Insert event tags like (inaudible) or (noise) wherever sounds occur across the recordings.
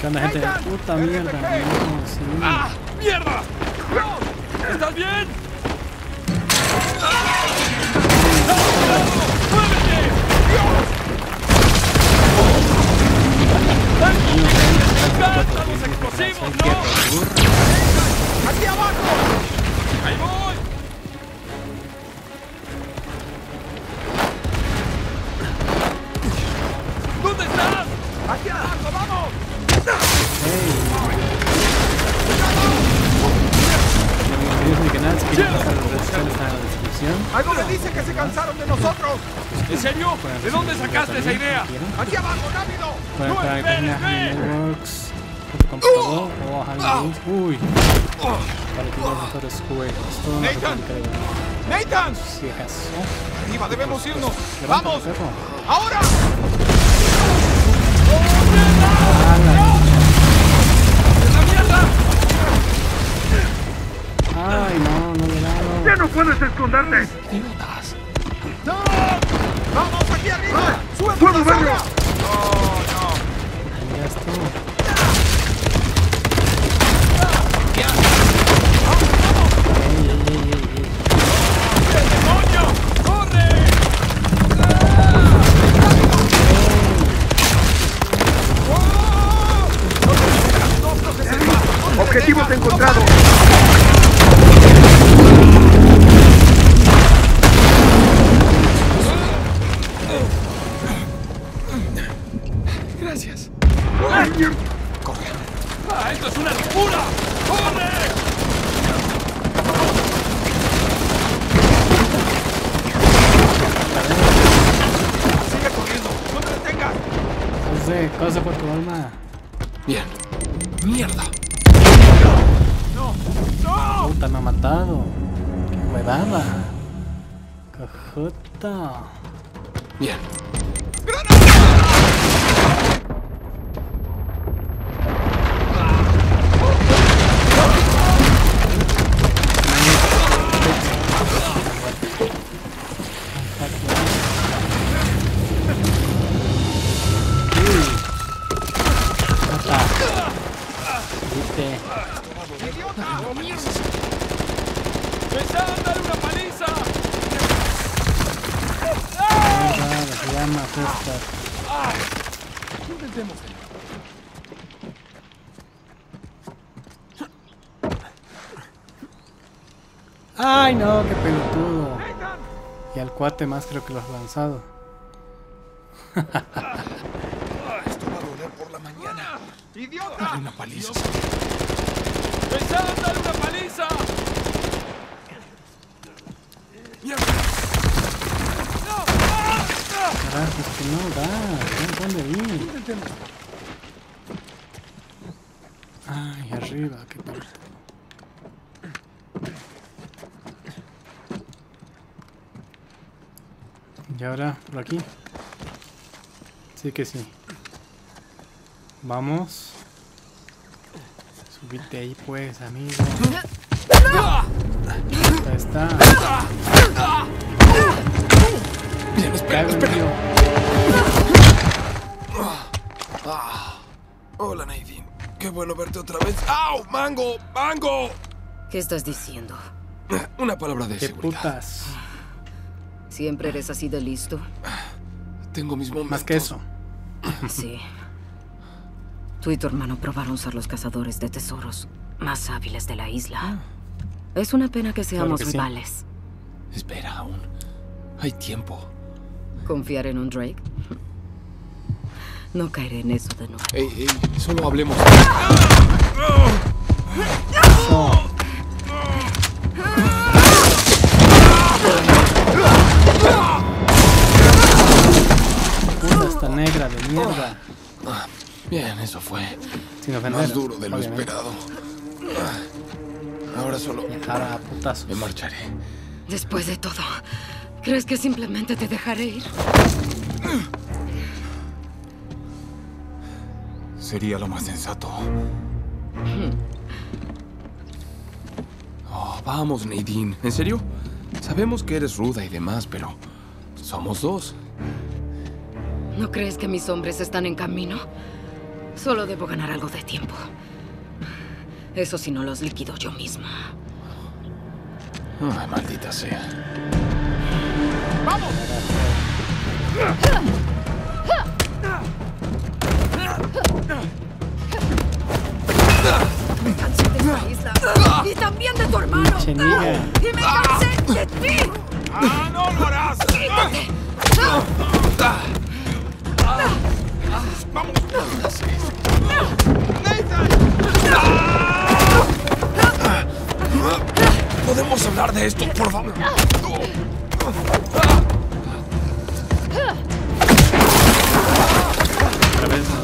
¿Qué onda, gente? Puta mierda. No, sí. ¡Ah! ¡Mierda! ¿Estás bien? ¡No! ¡No! ¡Muévete! ¡Me encantan los explosivos, no! ¡Aquí abajo! ¡Ahí voy! ¿En serio? ¿De dónde sacaste esa idea? ¡Aquí abajo, rápido! ¡No esperes, ve! o Uy. Para que los mejores juegos. Todo Nathan. ¡Nathan! Si acaso. Arriba, debemos irnos. ¡Vamos! ¡Ahora! Ay, no, no le dado. ¡Ya no puedes esconderte! ¡Idiotas! ¡Sube por Bien. ¡Mierda! ¡No! ¡No! Puta, me ha matado. Qué huevada. Cajota. Bien. Estas. Ay no, qué pelotudo. Y al cuate más creo que lo has lanzado. Esto va a doler por la mañana. ¡Idiota! Dale una paliza. ¡Pensaba darle una paliza! ¡Mierda! ¡Ah! ¡Ah! Carajo, es que no da. ¿Dónde vi? Ay, arriba, qué tal. Y ahora, por aquí. Sí que sí. Vamos. Subite ahí pues, amigo. Ahí está. Bien, espera, espera. Dios. Hola, Nadine. Qué bueno verte otra vez. ¡Au! ¡Mango! ¡Mango! ¿Qué estás diciendo? Una palabra de Qué seguridad. putas. ¿Siempre eres así de listo? Tengo mis momentos. Más que eso. Sí. Tú y tu hermano probaron ser los cazadores de tesoros más hábiles de la isla. Es una pena que seamos que sí. rivales. Espera aún. Hay tiempo. ¿Confiar en un Drake? No caeré en eso de nuevo. Ey, ey, solo hablemos. Puta esta negra de mierda. Ah, bien, eso fue Sin ofender. más duro de lo obviamente. esperado. Ah, Ahora solo Ahora a putazos. me marcharé. Después de todo, ¿crees que simplemente te dejaré ir? Sería lo más sensato. Oh, vamos, Nadine. ¿En serio? Sabemos que eres ruda y demás, pero somos dos. ¿No crees que mis hombres están en camino? Solo debo ganar algo de tiempo. Eso si no los liquido yo misma. Ay, maldita sea. Me cansé de esta isla. Y también de tu hermano. Y me cansé de ti. ¡Ah, no lo harás! ¡Quítate! ¿Podemos hablar de esto, por favor? Otra vez. No,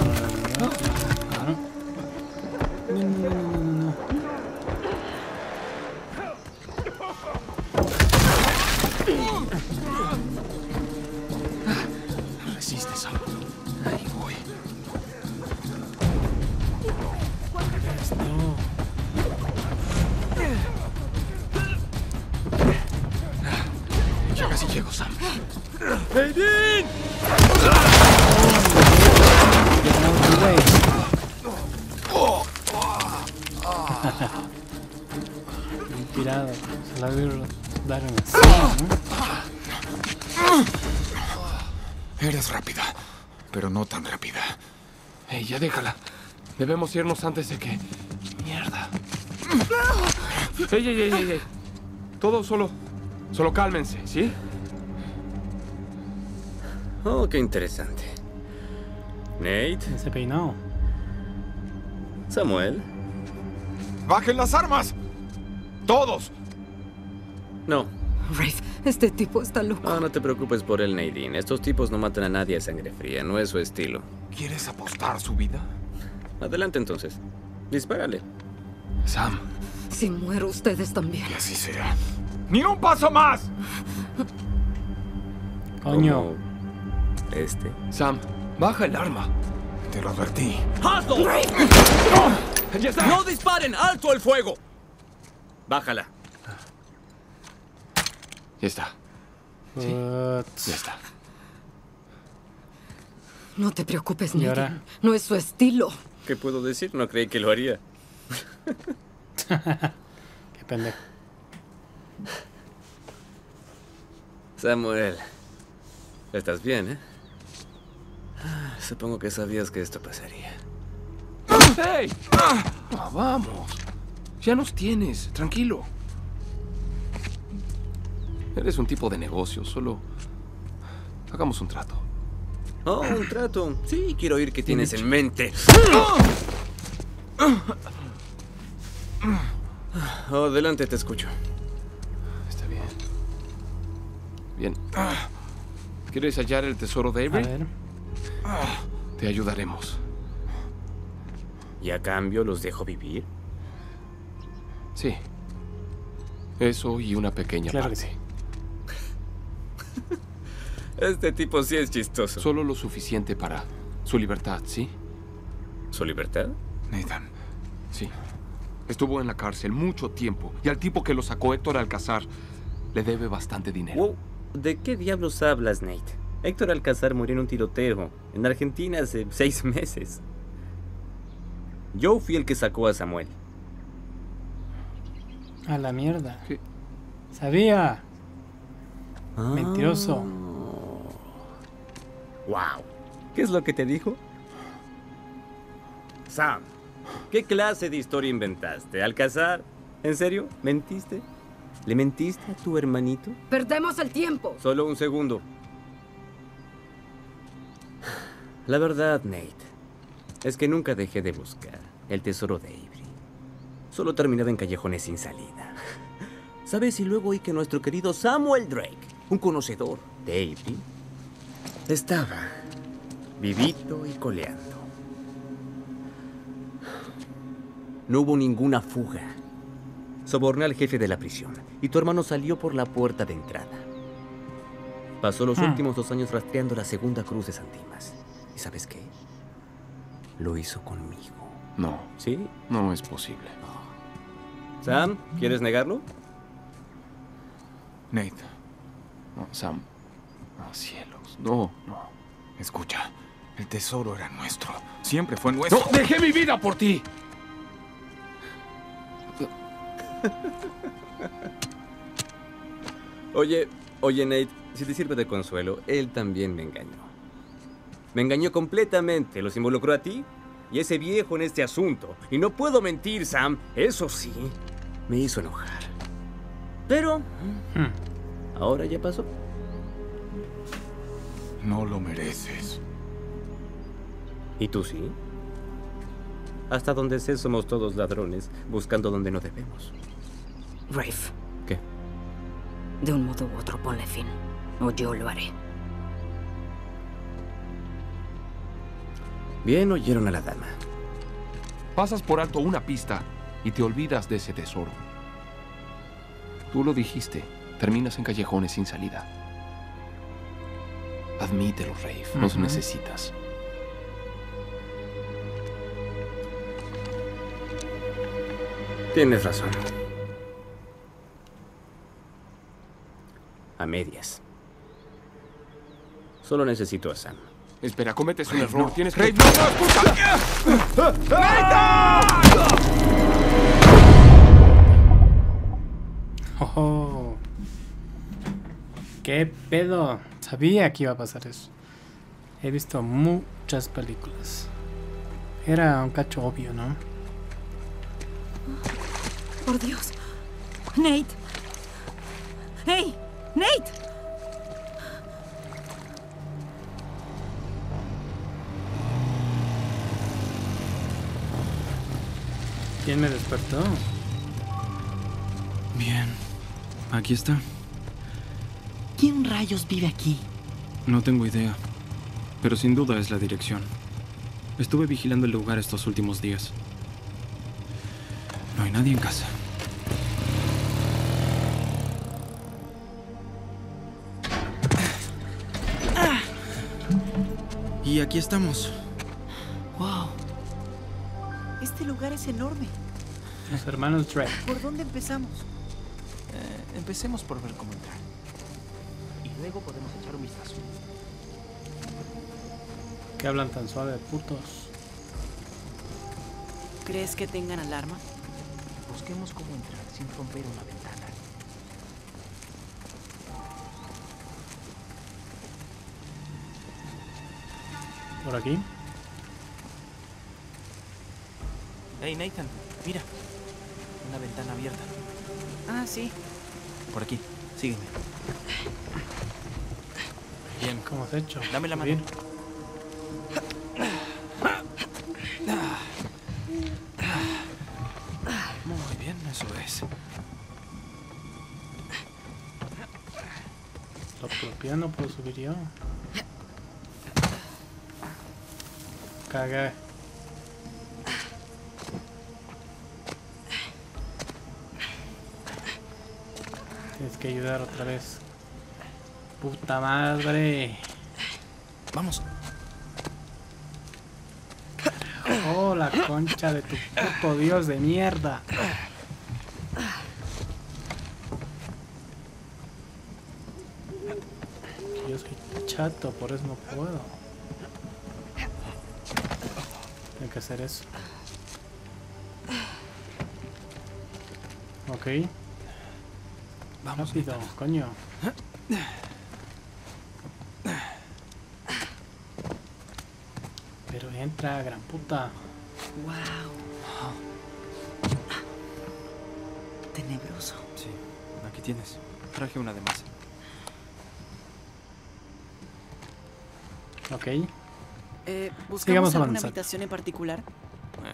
casi llego, Sam. Güey. Bien tirado. Se la veo dar en. Eres rápida, pero no tan rápida. Ey, ya déjala. Debemos irnos antes de que... Mierda. Ey, ey, ey, ey, ey. Todo solo... Solo cálmense, ¿sí? Oh, qué interesante. Nate, Ese peinado. Samuel. ¡Bajen las armas! ¡Todos! No, Rafe, este tipo está loco. no, no te preocupes por él, Nadine. Estos tipos no matan a nadie a sangre fría, no es su estilo. ¿Quieres apostar su vida? Adelante entonces. Dispárale. Sam, Si muero, ustedes también. Que así será. ¡Ni un paso más! Coño. Este. Sam, baja el arma. Te lo advertí. ¡Ya está! ¡No disparen! ¡Alto el fuego! Bájala. Ya está, Putz. ya está. No te preocupes, ¿Y ahora? Nadine. No es su estilo. ¿Qué puedo decir? No creí que lo haría. (laughs) Qué pendejo. Samuel. Estás bien, ¿eh? Ah, Supongo que sabías que esto pasaría. ¡Hey! Ah, vamos. Ya nos tienes, tranquilo. Eres un tipo de negocio, solo... Hagamos un trato. Oh, un trato. Sí, quiero oír qué tienes en mente. Oh, adelante, te escucho. Bien. ¿Quieres hallar el tesoro de A Avery? ver. Te ayudaremos. ¿Y a cambio los dejo vivir? Sí. Eso y una pequeña Claro que parte. sí. (laughs) Este tipo sí es chistoso. Solo lo suficiente para su libertad, ¿sí? ¿Su libertad? Nathan, Sí. Estuvo en la cárcel mucho tiempo y al tipo que lo sacó Héctor Alcazar le debe bastante dinero. Wow, ¿de qué diablos hablas, Nate? Héctor Alcázar murió en un tiroteo en Argentina hace (laughs) seis meses. Yo fui el que sacó a Samuel. A la mierda. ¿Qué? Sabía. Mentiroso. Wow. ¿Qué es lo que te dijo? Sam, ¿qué clase de historia inventaste? ¿Alcázar? ¿En serio? ¿Mentiste? ¿Le mentiste a tu hermanito? Perdemos el tiempo. Solo un segundo. La verdad, Nate, es que nunca dejé de buscar el tesoro de Avery. Solo terminaba en callejones sin salida. ¿Sabes? Y luego oí que nuestro querido Samuel Drake, un conocedor de Avery, estaba vivito y coleando. No hubo ninguna fuga. Soborné al jefe de la prisión y tu hermano salió por la puerta de entrada. Pasó los Hmm. últimos dos años rastreando la segunda cruz de San Dimas. ¿Y sabes qué? Lo hizo conmigo. No, ¿Sí? no es posible. Sam, ¿quieres negarlo? Nate, No, Sam. No, cielos. No, no. escucha. El tesoro era nuestro. Siempre fue nuestro. ¡No! ¡Dejé mi vida por ti! (laughs) Oye, oye Nate, si te sirve de consuelo, él también me engañó. Me engañó completamente, los involucró a ti y ese viejo en este asunto. Y no puedo mentir, Sam, eso sí, me hizo enojar. Pero... Ahora ya pasó. No lo mereces. ¿Y tú sí? Hasta donde sé somos todos ladrones, buscando donde no debemos. Rafe, ¿Qué? de un modo u otro ponle fin. O yo lo haré. Bien oyeron a la dama. Pasas por alto una pista y te olvidas de ese tesoro. Tú lo dijiste, terminas en callejones sin salida. Admítelo, Rafe, nos necesitas. Tienes razón. A medias. Solo necesito a Sam. Espera, cometes un error. no. Tienes que... Rafe, no, no, escucha. Oh. ¿Qué pedo? Sabía que iba a pasar eso. He visto muchas películas. Era un cacho obvio, ¿no? Por Dios. Nate. ¡Hey! ¡Nate! ¿Quién me despertó? Bien, aquí está. ¿Quién rayos vive aquí? No tengo idea, pero sin duda es la dirección. Estuve vigilando el lugar estos últimos días. No hay nadie en casa. Y aquí estamos. ¡Wow! Este lugar es enorme. Los hermanos Drake. ¿Por dónde empezamos? Eh, empecemos por ver cómo entrar. Y luego podemos echar un vistazo. Que hablan tan suave, putos. ¿Crees que tengan alarma? Busquemos cómo entrar sin romper una ventana. Por aquí. Hey Nathan, mira. Una ventana abierta. Ah, sí. Por aquí, sígueme. Bien, ¿Cómo has hecho? Dame la mano. muy bien, eso es. Lo propio no puedo subir yo. Cagué. Tienes que ayudar otra vez. Puta madre. Vamos. Oh, la concha de tu puto dios de mierda. Yo soy chato, por eso no puedo. Tengo que hacer eso. Ok. Vamos. Rápido, coño. Pero entra, gran puta. Wow. Tenebroso. Sí, aquí tienes. Traje una de más. Ok. Eh, ¿Buscamos Sigamos alguna avanzando. habitación en particular?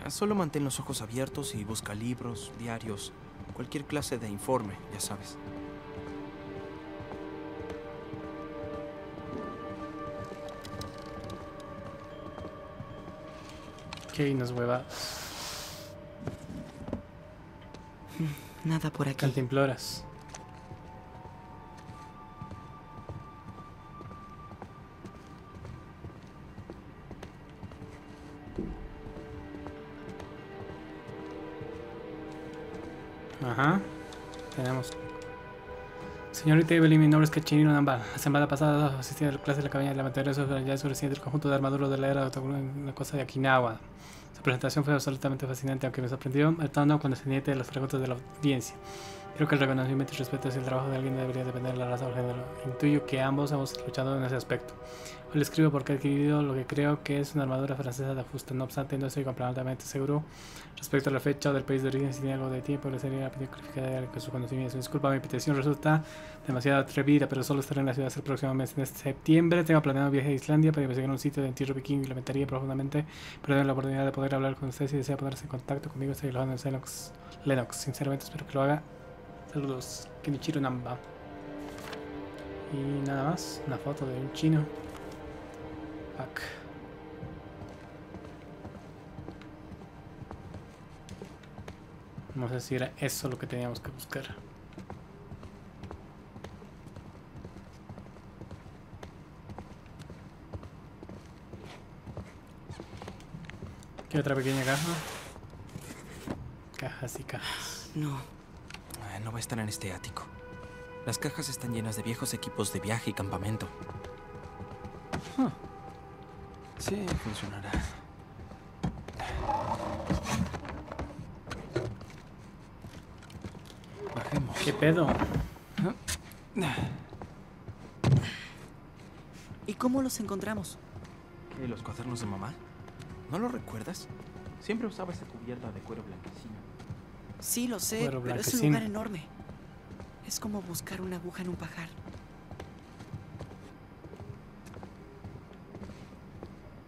Eh, solo mantén los ojos abiertos y busca libros, diarios, cualquier clase de informe, ya sabes. Ok, nos hueva. Nada por aquí. Cantimploras. Ajá. Tenemos. Señorita Evelyn, mi nombre es Kachinino Namba. La semana pasada asistí a la clase de la cabaña de la materia ya sobre el conjunto de armaduras de la era de la cosa de Okinawa. Su presentación fue absolutamente fascinante, aunque me sorprendió el tono condescendiente de las preguntas de la audiencia. Creo que el reconocimiento y respeto hacia el trabajo de alguien debería depender de la raza o género. Intuyo que ambos hemos luchado en ese aspecto. Hoy le escribo porque he adquirido lo que creo que es una armadura francesa de ajuste. No obstante, no estoy completamente seguro respecto a la fecha del país de origen. Si tiene algo de tiempo, le sería clarificar con su conocimiento. Disculpa, mi petición resulta demasiado atrevida, pero solo estaré en la ciudad el próximo mes. En este septiembre tengo planeado un viaje a Islandia para investigar un sitio de entierro vikingo y lamentaría profundamente perder la oportunidad de poder hablar con usted si desea ponerse en contacto conmigo. Estoy alojado en Lennox. Lennox. Sinceramente espero que lo haga. Saludos, Kenichiro Namba. Y nada más, una foto de un chino. Fuck. No sé si era eso lo que teníamos que buscar. ¿Qué otra pequeña caja? Cajas y cajas. No. Ah, No va a estar en este ático. Las cajas están llenas de viejos equipos de viaje y campamento. Huh. Sí, funcionará. Bajemos. ¿Qué pedo? ¿Y cómo los encontramos? ¿Qué, los cuadernos de mamá? ¿No lo recuerdas? Siempre usaba esa cubierta de cuero blanquecino. Sí, lo sé, pero es un lugar enorme. Es como buscar una aguja en un pajar.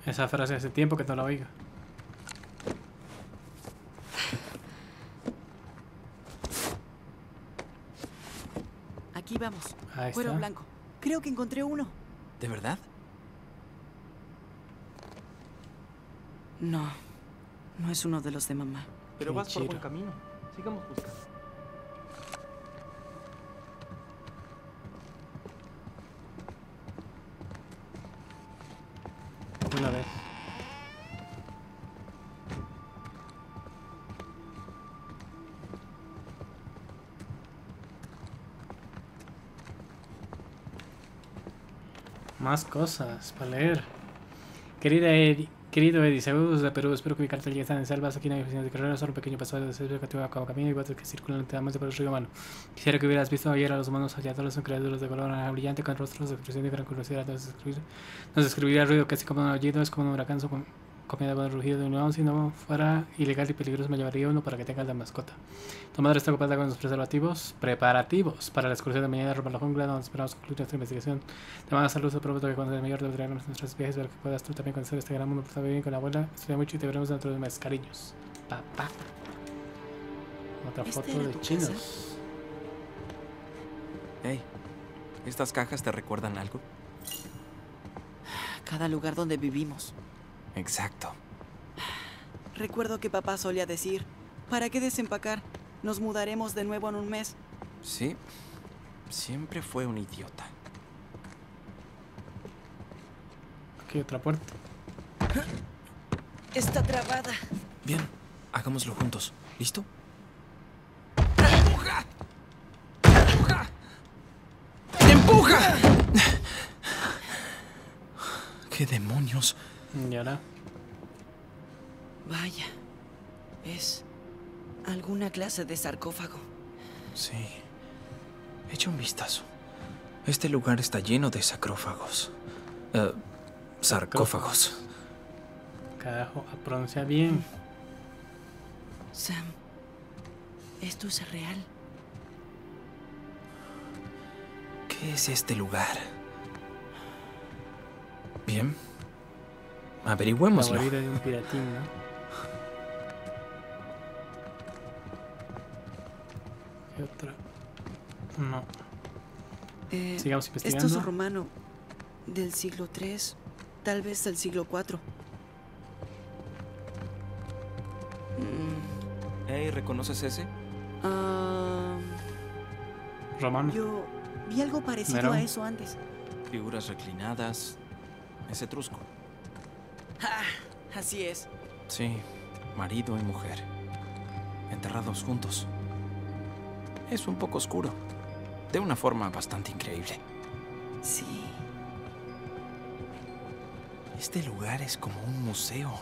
Esa frase hace tiempo que no la oiga. Aquí vamos. Ahí Cuero está. blanco. Creo que encontré uno. ¿De verdad? No, no es uno de los de mamá. Pero Qué vas por buen camino. Sigamos buscando. Una vez. Más cosas para leer. Querida Edi- querido Eddie, saludos de Perú. Espero que mi cartel ya está en selvas. Aquí no hay oficinas de carrera, solo un pequeño paso de servicio que a cabo camino y botes que circulan lentamente por el río humano. Quisiera que hubieras visto ayer a los humanos aulladores, son criaturas de color brillante con rostros de expresión y gran curiosidad. Nos el ruido casi como un aullido, es como un huracán su- comida con el rugido de un león. Si no fuera ilegal y peligroso, me llevaría uno para que tengas de mascota. Tu madre está ocupada con los preservativos preparativos para la excursión de mañana rumbo a la jungla, donde esperamos concluir nuestra investigación. Te mando saludos, prometo que cuando sea mayor te traeremos nuestros viajes para que puedas tú también conocer este gran mundo. Porta bien con la abuela, estudia mucho y te veremos dentro de mes. Cariños. Papá. Otra ¿Esta foto de chinos. casa? Hey, ¿estas cajas te recuerdan algo? Cada lugar donde vivimos. Exacto. Recuerdo que papá solía decir, ¿para qué desempacar? Nos mudaremos de nuevo en un mes. Sí. Siempre fue un idiota. Aquí otra puerta. Está trabada. Bien, hagámoslo juntos. ¿Listo? ¡Empuja! ¿Qué demonios? Y ahora. Vaya. Es alguna clase de sarcófago. Sí. Echa un vistazo. Este lugar está lleno de sacrófagos. Eh, sarcófagos. Carajo, pronuncia bien. Sam, ¿esto es real? ¿Qué es este lugar? Bien. La Averigüémoslo. de un piratín, ¿no? ¿Qué otra? No. Eh, Sigamos esto investigando. es romano. Del siglo III, tal vez del siglo IV. Mm, Hey, ¿reconoces ese? ah, Romano. yo vi algo parecido Nerón. a eso antes. Figuras reclinadas. Es etrusco. Ah, así es. Sí, marido y mujer. Enterrados juntos. Es un poco oscuro. De una forma bastante increíble. Sí. Este lugar es como un museo.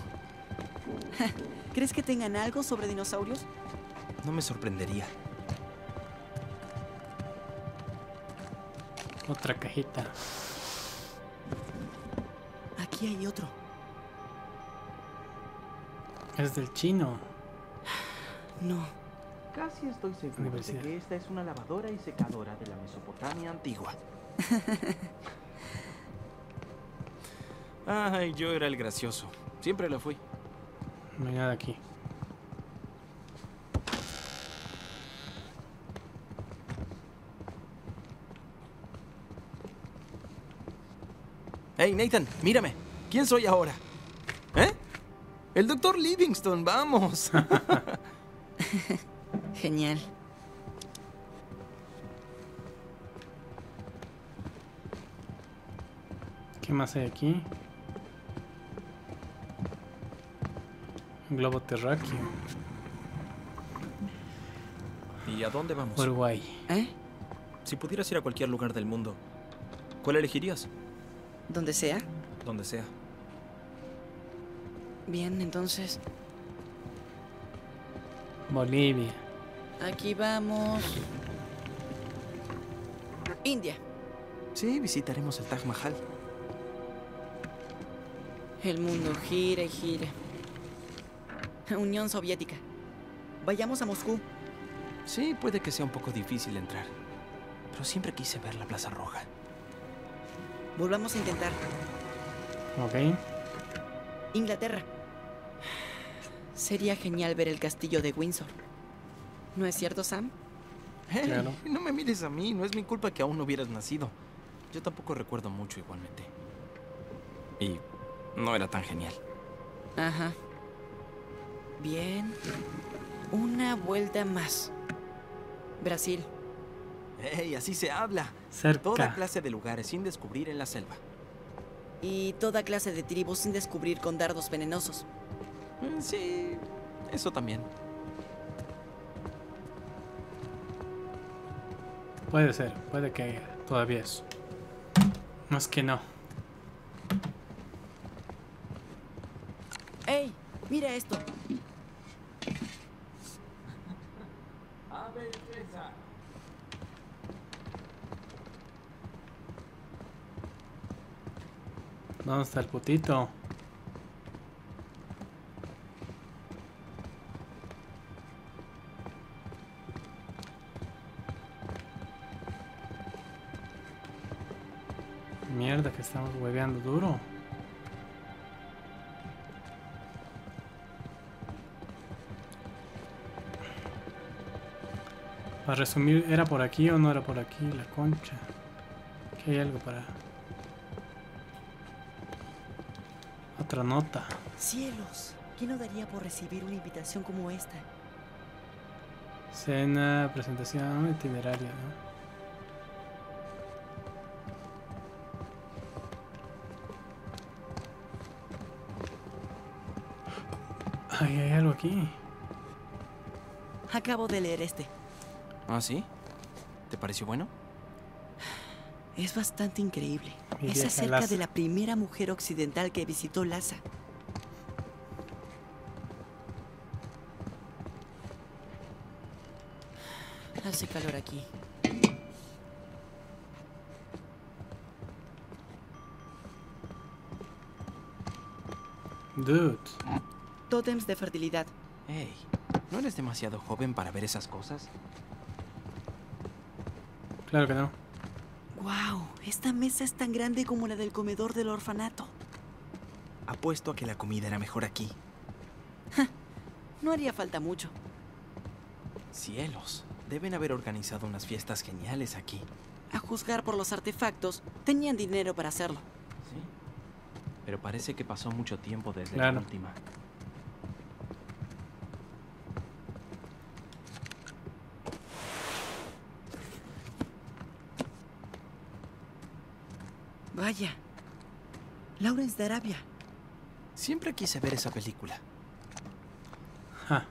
(laughs) ¿Crees que tengan algo sobre dinosaurios? No me sorprendería. Otra cajita. Aquí hay otro. Es del chino. No. Casi estoy seguro de que esta es una lavadora y secadora de la Mesopotamia antigua. (laughs) Ay, yo era el gracioso. Siempre lo fui. No hay nada aquí. Hey, Nathan, mírame. ¿Quién soy ahora? El doctor Livingston, vamos. (laughs) Genial. ¿Qué más hay aquí? Un globo terráqueo. ¿Y a dónde vamos? Uruguay. ¿Eh? Si pudieras ir a cualquier lugar del mundo, ¿cuál elegirías? Donde sea. Donde sea. Bien, entonces. Bolivia. Aquí vamos. India. Sí, visitaremos el Taj Mahal. El mundo gira y gira. Unión Soviética. Vayamos a Moscú. Sí, puede que sea un poco difícil entrar. Pero siempre quise ver la Plaza Roja. Volvamos a intentar. Ok. Inglaterra. Sería genial ver el castillo de Windsor. ¿No es cierto, Sam? Hey, Claro. no me mires a mí, no es mi culpa que aún no hubieras nacido. Yo tampoco recuerdo mucho igualmente. Y no era tan genial. Ajá. Bien. Una vuelta más. Brasil. Hey, así se habla. Cerca. Toda clase de lugares sin descubrir en la selva. Y toda clase de tribus sin descubrir con dardos venenosos. Mm, Sí, eso también. Puede ser, puede que haya todavía eso. Es que no. ¡Ey! Mira esto. ¿Dónde está el putito? Para resumir, ¿era por aquí o no era por aquí? La concha. Que hay algo para... Otra nota. ¡Cielos! ¿Quién no daría por recibir una invitación como esta? Cena, presentación, itinerario, ¿no? Ay, hay algo aquí. Acabo de leer este. ¿Ah, sí? ¿Te pareció bueno? Es bastante increíble. Mi es acerca de la primera mujer occidental que visitó Lhasa. Hace calor aquí. Dude. Tótems de fertilidad. Hey, ¿no eres demasiado joven para ver esas cosas? Claro que no. ¡Wow! Esta mesa es tan grande como la del comedor del orfanato. Apuesto a que la comida era mejor aquí. No haría falta mucho. Cielos, deben haber organizado unas fiestas geniales aquí. A juzgar por los artefactos, tenían dinero para hacerlo. ¿Sí? Pero parece que pasó mucho tiempo desde Claro. la última. Vaya. Lawrence de Arabia. Siempre quise ver esa película. Ja.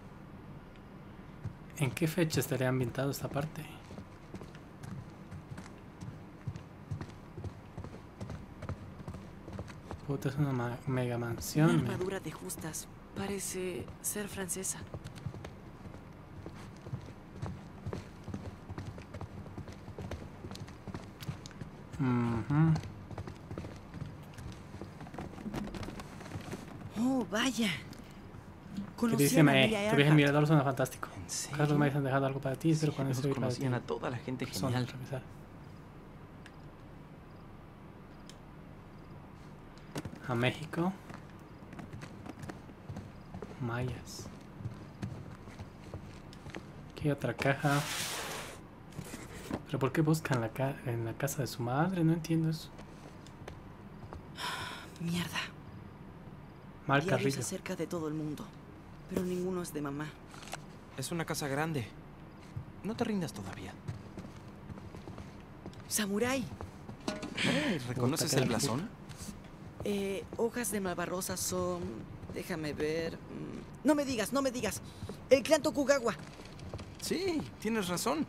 ¿En qué fecha estaría ambientado esta parte? Puta, es una mega mansión. Una armadura de justas. Parece ser francesa. Mm -hmm. Vaya. Que Conocí a la me, familia tu viaje. Mirador suena fantástico. ¿En serio? Carlos me han dejado algo para ti, con Ellos eso ir para ti. a toda la gente Son, genial. revisar. A México. Mayas. Aquí hay otra caja. ¿Pero por qué buscan la ca- en la casa de su madre? No entiendo eso. Mierda. Mal Carrillo. acerca de todo el mundo. Pero ninguno es de mamá. Es una casa grande. No te rindas todavía. ¡Samurai! ¿Reconoces el blasón? Eh, hojas de malvarrosa son... Déjame ver... mm, No me digas, no me digas. El clan Tokugawa. Sí, tienes razón.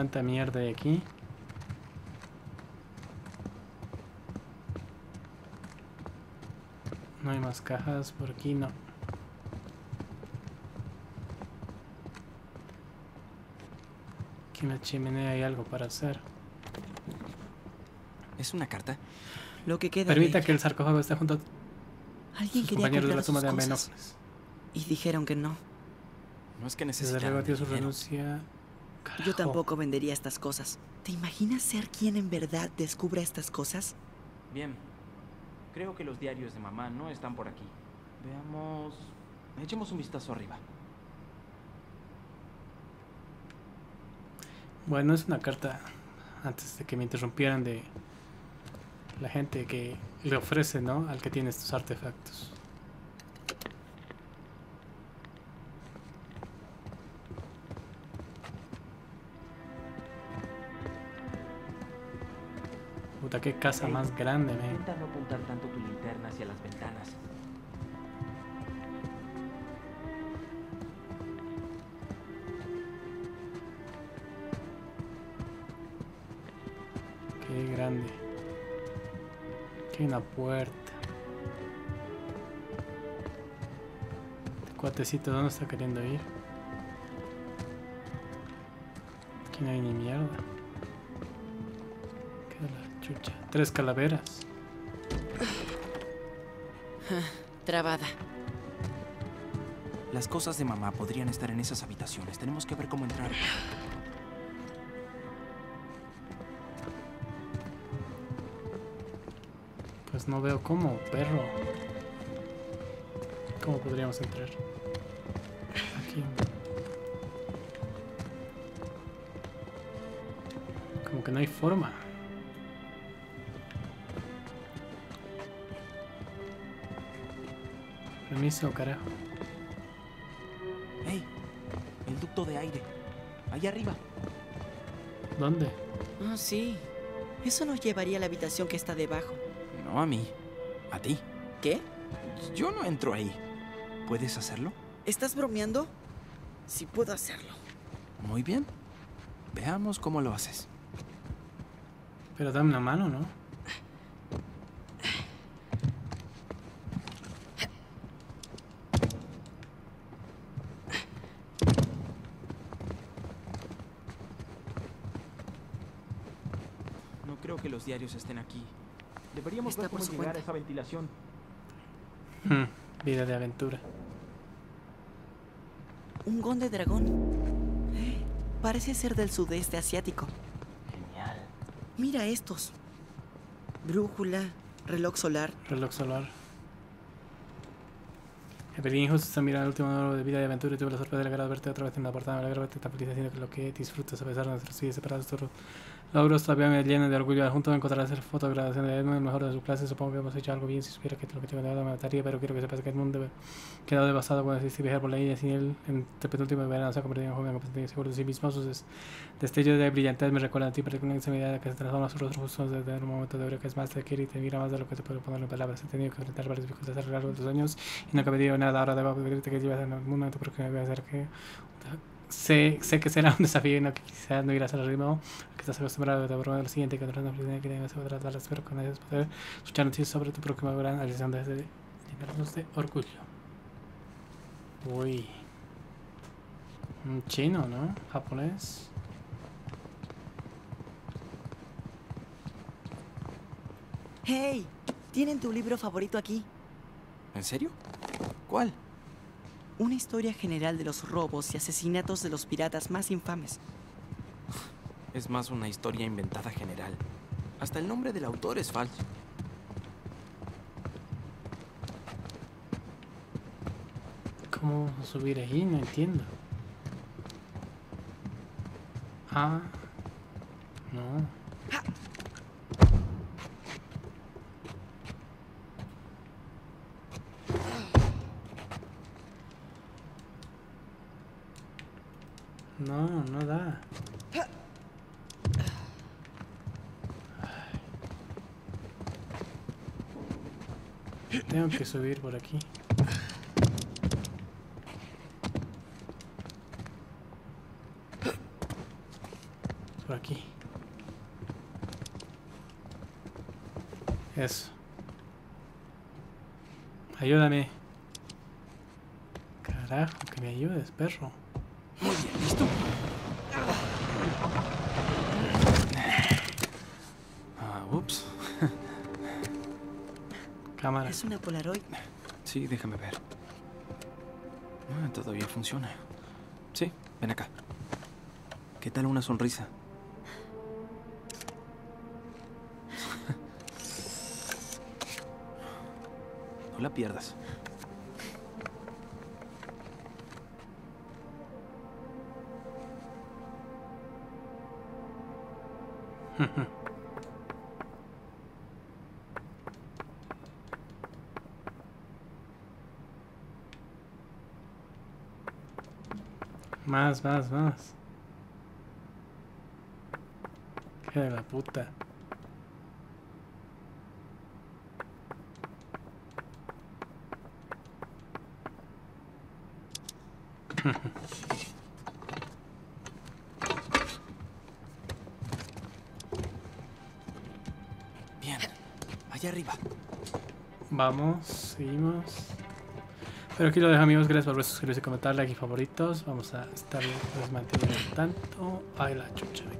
Tanta mierda de aquí. No hay más cajas por aquí, no. Aquí en la chimenea hay algo para hacer. ¿Es una carta? Lo que queda Permita de que el sarcófago esté junto a Alguien sus quería compañeros de la tumba de cosas. Amenófanes. Y dijeron que no. No es que Desde luego, tío, su dinero. Yo tampoco vendería estas cosas. ¿Te imaginas ser quien en verdad descubra estas cosas? Bien. Creo que los diarios de mamá no están por aquí. Veamos... Echemos un vistazo arriba. Bueno, es una carta antes de que me interrumpieran de la gente que le ofrece, ¿no? Al que tiene estos artefactos. Puta, qué casa Ey, más grande, man. Intenta no apuntar tanto tu linterna hacia las ventanas. Qué grande. Hay una puerta. Este cuatecito, ¿dónde está queriendo ir? Aquí no hay ni mierda. Chucha. Tres calaveras. (sighs) Trabada. Las cosas de mamá podrían estar en esas habitaciones. Tenemos que ver cómo entrar. Pues no veo cómo, perro. ¿Cómo podríamos entrar? Aquí. Como que no hay forma. Permiso, carajo. ¡Ey! El ducto de aire. Allá arriba. ¿Dónde? Ah, sí. Eso nos llevaría a la habitación que está debajo. No a mí. A ti. ¿Qué? Yo no entro ahí. ¿Puedes hacerlo? ¿Estás bromeando? Sí puedo hacerlo. Muy bien. Veamos cómo lo haces. Pero dame una mano, ¿no? No creo que los diarios estén aquí. Deberíamos Está ver por cómo su llegar a cuenta. esa ventilación. Hmm, Vida de aventura. Un gon de dragón. Eh, Parece ser del sudeste asiático. Genial. Mira estos. Brújula, reloj solar. Reloj solar. Evelyn justo está mirando el último número de vida de aventura y tuve la sorpresa de lograr verte otra vez en la portada. Me alegra verte tan feliz haciendo que lo que disfrutas a pesar de nuestros vidas separados. Todo Logros todavía me llenan de orgullo. Junto a encontrar hacer fotograbación de Edmund, el mejor de su clase. Supongo que hemos hecho algo bien. Si supiera que lo que tengo de me mataría, pero quiero que sepas que Edmund quedó devastado cuando decidiste viajar por la isla. Sin él, en este penúltimo verano se ha convertido en un joven completamente seguro de sí mismo. Sus des- destellos de brillantez me recuerdan a ti, esa medida que se transforma su rostro justo desde un momento de que es más te quiere y te mira más de lo que te puede poner en palabras. He tenido que enfrentar varias dificultades a lo largo de tus años y no he pedido nada. Ahora debo pedirte que llevas en algún momento porque me voy a hacer que... Sé, sé que será un (laughs) desafío y no que quizás no irás al ritmo que estás acostumbrado de broma lo siguiente que tendrás una oportunidad que debes tratar espero que nadie poder escuchar noticias sobre tu próxima gran realización desde llenarnos de orgullo uy un chino ¿no? japonés Hey, ¿tienen tu libro favorito aquí? ¿En serio? ¿Cuál? Una historia general de los robos y asesinatos de los piratas más infames. Es más una historia inventada general. Hasta el nombre del autor es falso. ¿cómo subir ahí? no entiendo ah no No, da. Tengo que subir por aquí. Por aquí. Eso. Ayúdame. Carajo, que me ayudes, perro. Una Polaroid. Sí, déjame ver. Ah, todavía funciona. Sí, ven acá. ¿Qué tal una sonrisa? (laughs) No la pierdas. (laughs) Más, más, más. Qué de la puta. Bien. Allá arriba. Vamos, seguimos. Pero aquí lo dejo amigos, gracias por suscribirse, comentar, like y favoritos. Vamos a estar manteniendo tanto. Ay la chucha, me